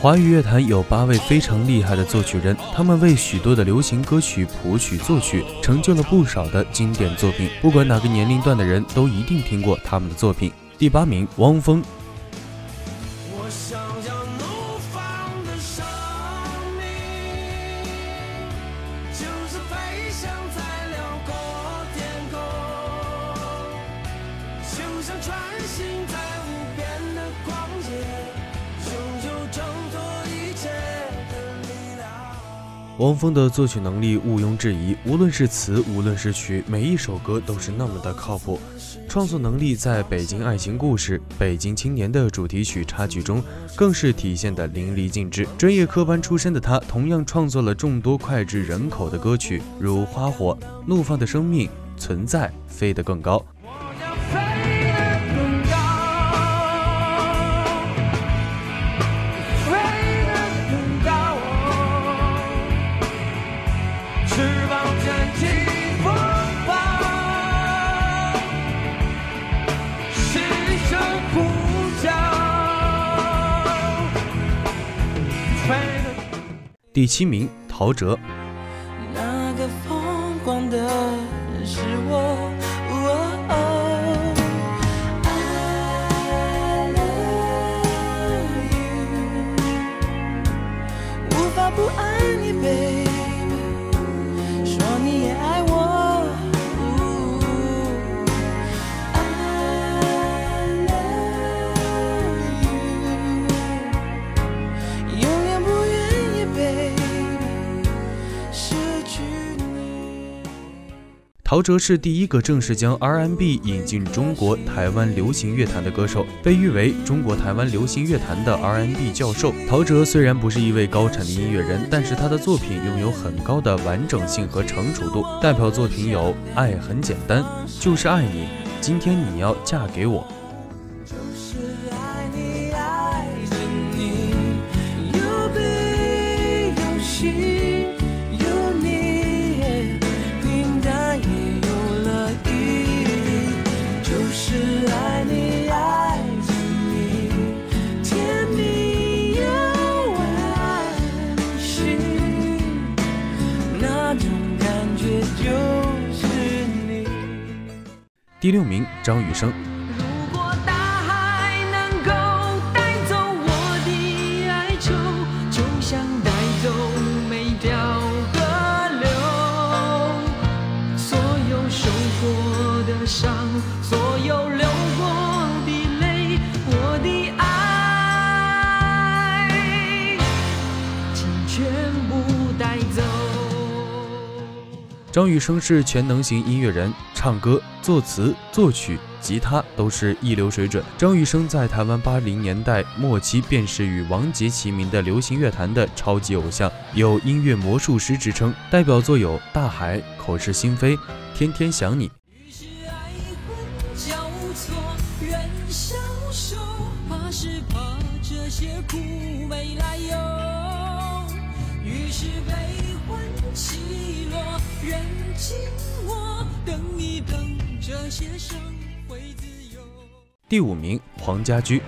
华语乐坛有八位非常厉害的作曲人，他们为许多的流行歌曲谱曲作曲，成就了不少的经典作品。不管哪个年龄段的人都一定听过他们的作品。第八名，汪峰。像穿行汪峰的作曲能力毋庸置疑，无论是词，无论是曲，每一首歌都是那么的靠谱。创作能力在北京爱情故事、北京青年的主题曲插曲中，更是体现的淋漓尽致。专业科班出身的他，同样创作了众多脍炙人口的歌曲，如《花火》《怒放的生命》《存在》《飞得更高》。第七名，陶喆。陶喆是第一个正式将 R N B 引进中国台湾流行乐坛的歌手，被誉为中国台湾流行乐坛的 R N B 教授。陶喆虽然不是一位高产的音乐人，但是他的作品拥有很高的完整性和成熟度。代表作品有《爱很简单》，就是爱你，今天你要嫁给我。第六名，张雨生。张雨生是全能型音乐人，唱歌、作词、作曲、吉他都是一流水准。张雨生在台湾八零年代末期便是与王杰齐名的流行乐坛的超级偶像，有音乐魔术师之称。代表作有《大海》《口是心非》《天天想你》。第五名，黄家驹。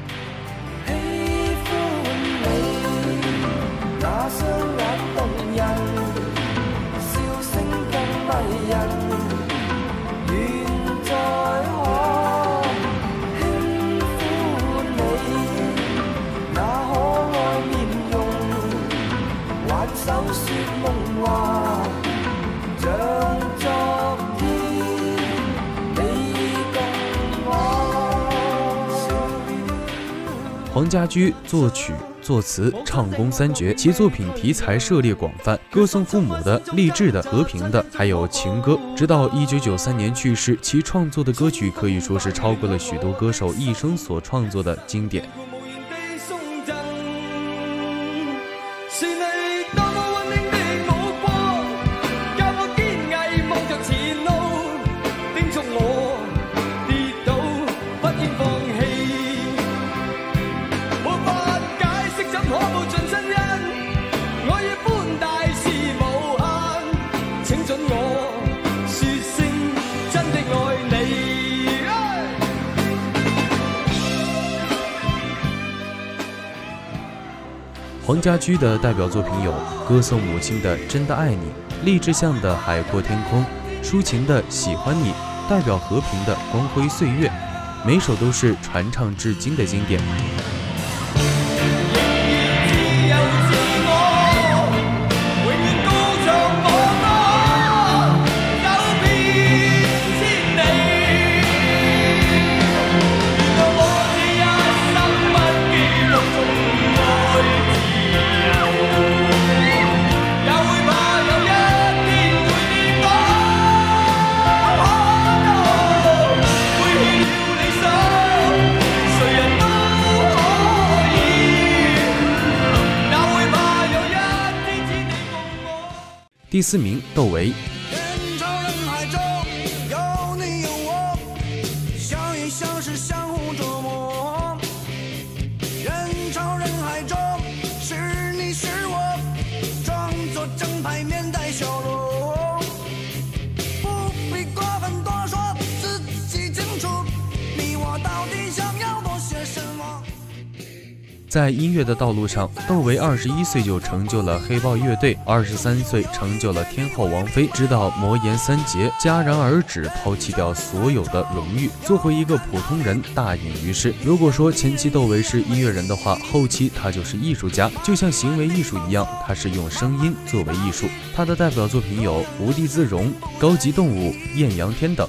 黄家驹作曲、作词、唱功三绝，其作品题材涉猎广泛，歌颂父母的、励志的、和平的，还有情歌。直到一九九三年去世，其创作的歌曲可以说是超过了许多歌手一生所创作的经典。黄家驹的代表作品有歌颂母亲的《真的爱你》，励志向的《海阔天空》，抒情的《喜欢你》，代表和平的《光辉岁月》，每首都是传唱至今的经典。第四名，窦唯。在音乐的道路上，窦唯二十一岁就成就了黑豹乐队，二十三岁成就了天后王菲，直到魔岩三杰戛然而止，抛弃掉所有的荣誉，做回一个普通人，大隐于世。如果说前期窦唯是音乐人的话，后期他就是艺术家，就像行为艺术一样，他是用声音作为艺术。他的代表作品有《无地自容》《高级动物》《艳阳天》等。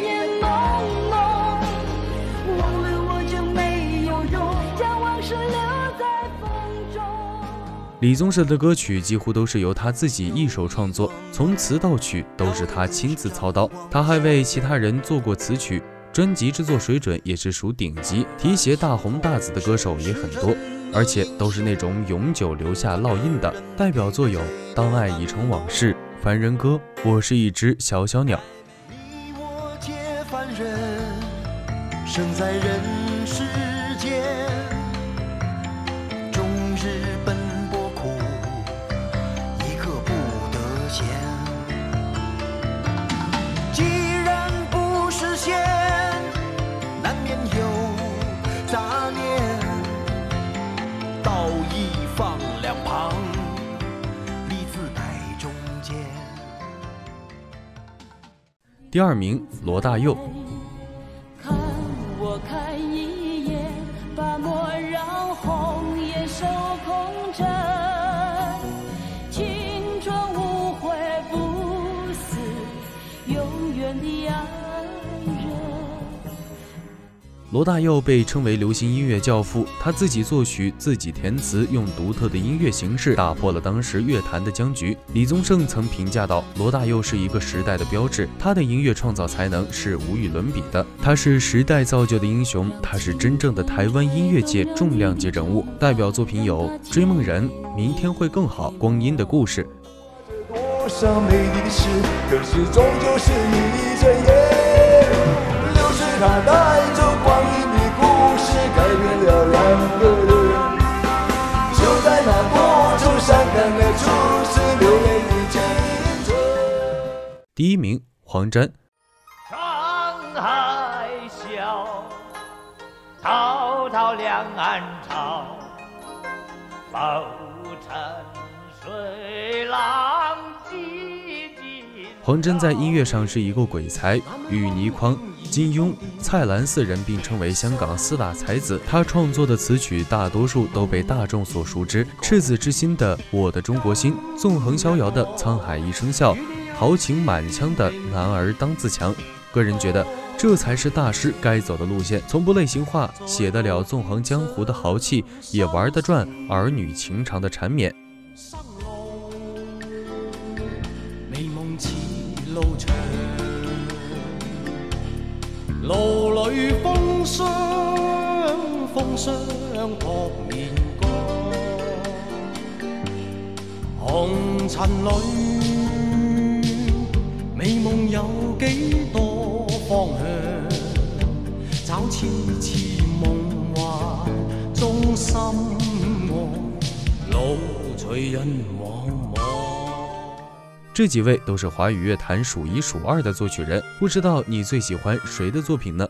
李宗盛的歌曲几乎都是由他自己一手创作，从词到曲都是他亲自操刀。他还为其他人做过词曲，专辑制作水准也是属顶级。提携大红大紫的歌手也很多，而且都是那种永久留下烙印的。代表作有《当爱已成往事》《凡人歌》《我是一只小小鸟》。你我皆凡人，生在人世第二名，罗大佑。看我看一眼，把莫让红颜守罗大佑被称为流行音乐教父，他自己作曲，自己填词，用独特的音乐形式打破了当时乐坛的僵局。李宗盛曾评价道：“罗大佑是一个时代的标志，他的音乐创造才能是无与伦比的，他是时代造就的英雄，他是真正的台湾音乐界重量级人物。”代表作品有《追梦人》《明天会更好》《光阴的故事》。多少美丽的事，可是终究是一转眼，流水它带走。第一名，黄沾。沧海笑，滔滔两岸潮，浮沉水浪。黄沾在音乐上是一个鬼才，与倪匡、金庸、蔡澜四人并称为香港四大才子。他创作的词曲大多数都被大众所熟知，赤子之心的《我的中国心》，纵横逍遥的《沧海一声笑》。豪情满腔的男儿当自强，个人觉得这才是大师该走的路线。从不类型化，写得了纵横江湖的豪气，也玩得转儿女情长的缠绵。路，里风霜，风霜扑面干，红尘里美梦有几多方向？找痴痴梦幻中心爱，路随人。这几位都是华语乐坛数一数二的作曲人，不知道你最喜欢谁的作品呢？